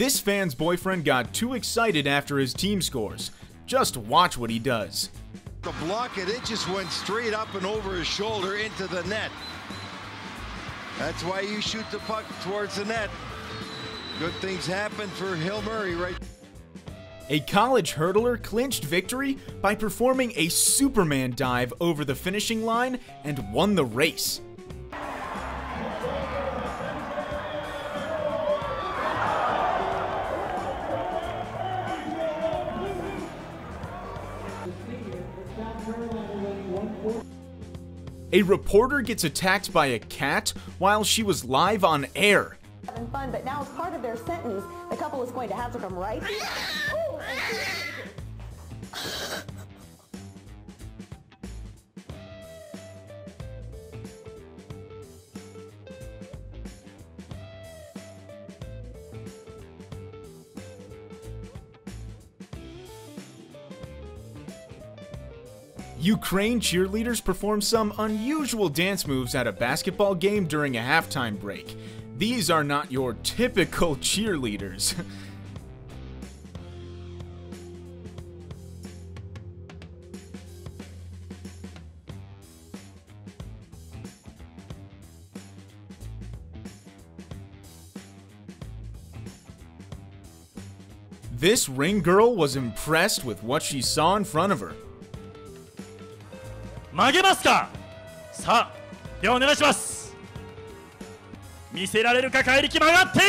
This fan's boyfriend got too excited after his team scores. Just watch what he does. The block and it just went straight up and over his shoulder into the net. That's why you shoot the puck towards the net. Good things happen for Hill Murray right A college hurdler clinched victory by performing a Superman dive over the finishing line and won the race. A reporter gets attacked by a cat while she was live on air. Having fun, but now as part of their sentence, the couple is going to have to come right. Ukraine cheerleaders perform some unusual dance moves at a basketball game during a halftime break. These are not your typical cheerleaders. This ring girl was impressed with what she saw in front of her. 曲げますか？さあではお願いします。見せられるか？怪力曲がってい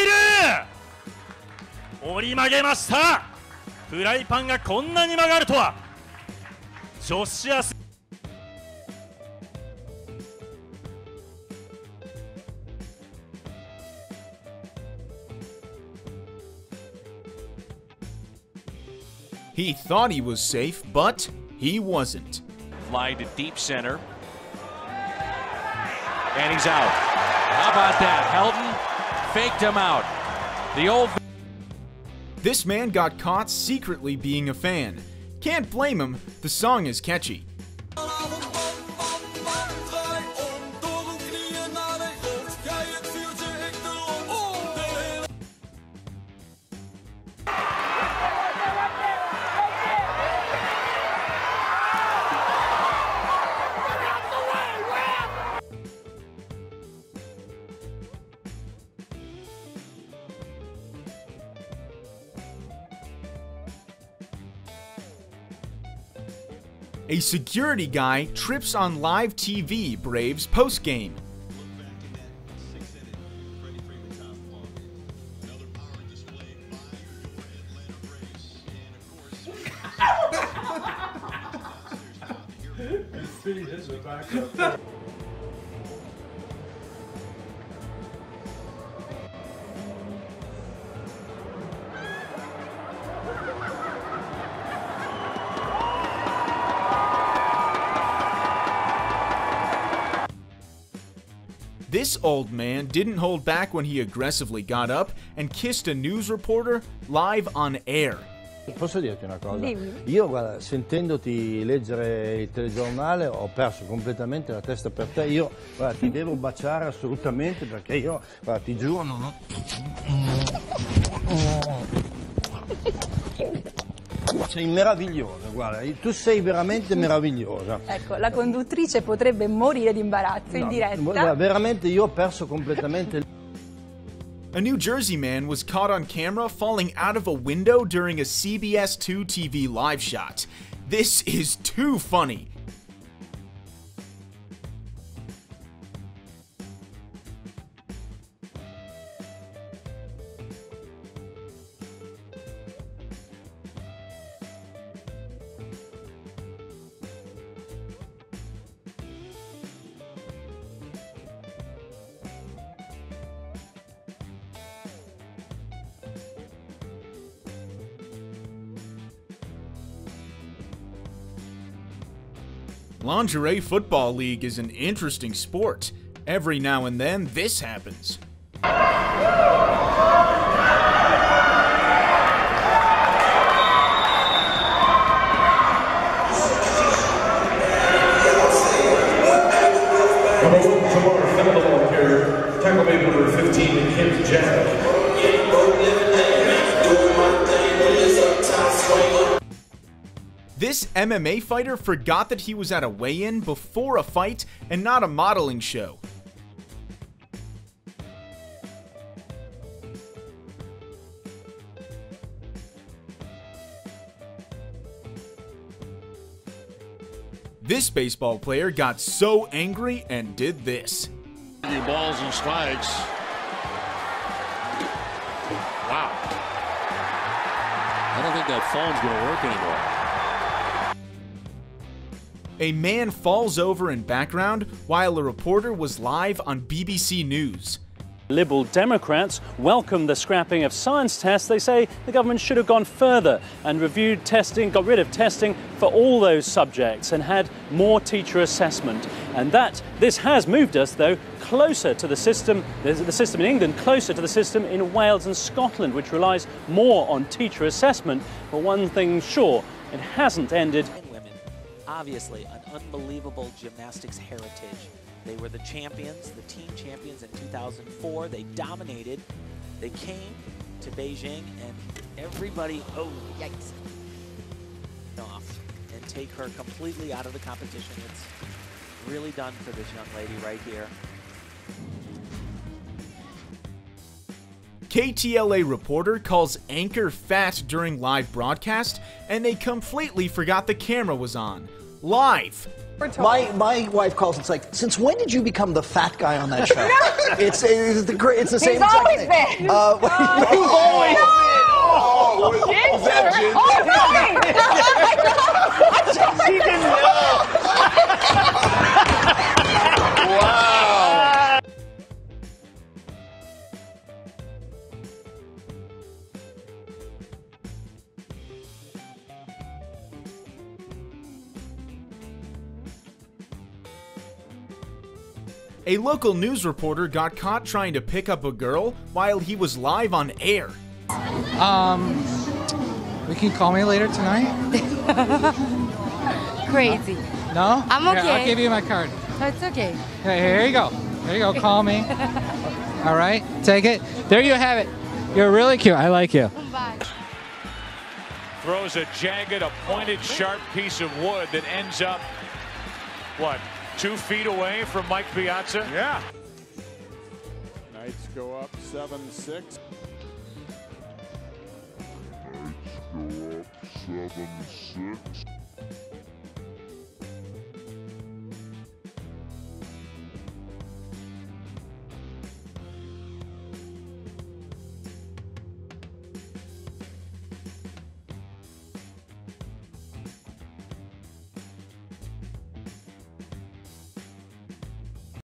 る。折り曲げました。フライパンがこんなに曲がるとは。女子アス He thought he was safe, but he wasn't. Fly to deep center. And he's out. How about that? Helton faked him out. The old. This man got caught secretly being a fan. Can't blame him, the song is catchy. A security guy trips on live TV Braves postgame. This old man didn't hold back when he aggressively got up and kissed a news reporter live on air. Posso dirti una cosa? Dimmi. Io, guarda, sentendoti leggere il telegiornale ho perso completamente la testa per te. Io, guarda, ti devo baciare assolutamente perché io, guarda, ti giuro, non ho... Sei meravigliosa, guarda, tu sei veramente meravigliosa. Ecco, la conduttrice potrebbe morire di imbarazzo in No, diretta. veramente io ho perso completamente... A New Jersey man was caught on camera falling out of a window during a CBS 2 TV live shot. This is too funny. Lingerie Football League is an interesting sport. Every now and then, this happens. This MMA fighter forgot that he was at a weigh in before a fight and not a modeling show. This baseball player got so angry and did this. Balls and strikes. Wow. I don't think that phone's going to work anymore. A man falls over in background while a reporter was live on BBC News. Liberal Democrats welcome the scrapping of science tests. They say the government should have gone further and reviewed testing, got rid of testing for all those subjects and had more teacher assessment. And that this has moved us though closer to the system, the system in England, closer to the system in Wales and Scotland, which relies more on teacher assessment. But one thing sure, it hasn't ended. Obviously an unbelievable gymnastics heritage. They were the champions, the team champions in 2004. They dominated. They came to Beijing and everybody, oh, yikes, off and take her completely out of the competition. It's really done for this young lady right here. KTLA reporter calls anchor fat during live broadcast, and they completely forgot the camera was on. Live! My my wife calls. It's like, since when did you become the fat guy on that show? it's it's the great. It's the same. He's always been. Uh, you've always no. been. Oh, Ginger. Oh, sorry. she didn't know. A local news reporter got caught trying to pick up a girl while he was live on air. Um, we can call me later tonight. Crazy. No? I'm Here, okay. I'll give you my card. No, it's okay. Here, here you go. There you go. Call me. All right. Take it. There you have it. You're really cute. I like you. Bye. Throws a jagged, a pointed, sharp piece of wood that ends up, what, two feet away from Mike Piazza? Yeah. Knights go up 7 6. Knights go up 7 6.